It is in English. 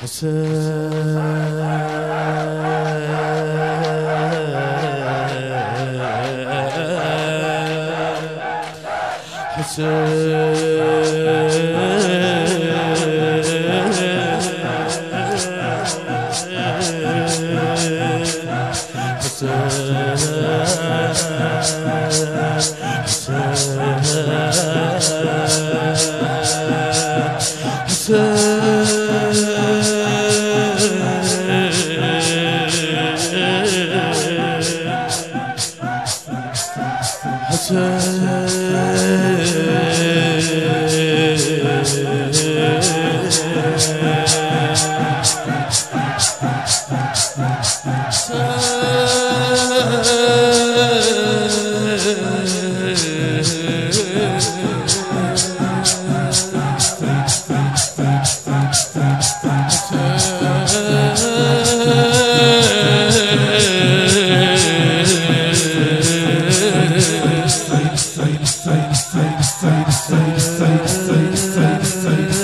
Hassan. Uh, study, study, study, study, study.